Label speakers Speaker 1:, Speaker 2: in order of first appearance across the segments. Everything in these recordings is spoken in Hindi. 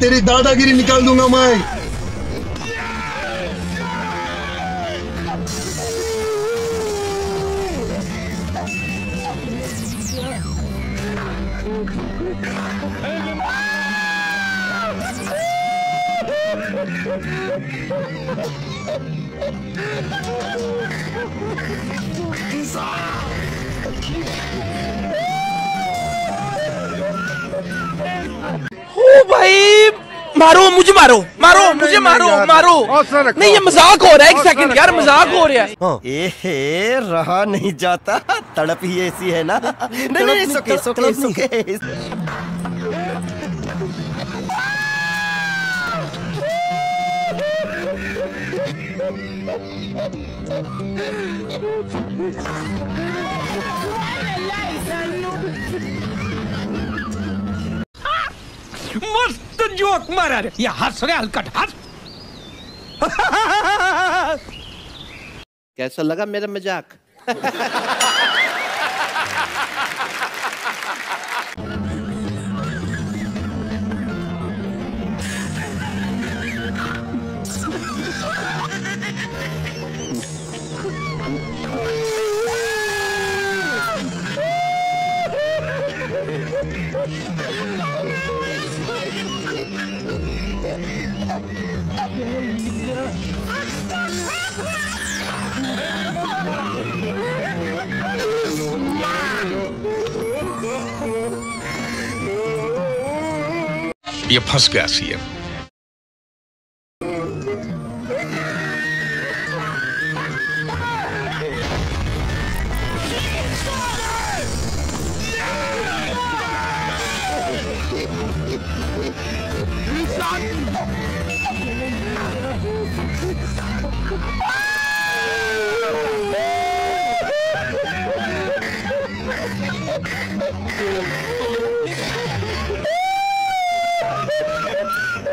Speaker 1: तेरी दादागिरी निकाल दूँगा मैं।
Speaker 2: ओ मारो मुझे मारो मारो मुझे मारो मारो नहीं ये मज़ाक हो रहा है एक सेकंड यार मज़ाक हो रहा है
Speaker 3: एहे रहा नहीं जाता तड़प ही ऐसी है ना नहीं नहीं सुके सुके सुके
Speaker 2: मस्त जोक मारा रे। या हंस रे हलकट हंस।
Speaker 3: कैसा लगा मेरा मज़ाक?
Speaker 4: Wir Postgas hier.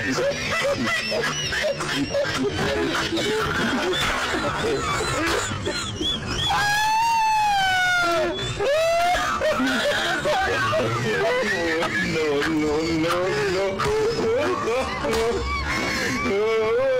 Speaker 4: no, no, no, no.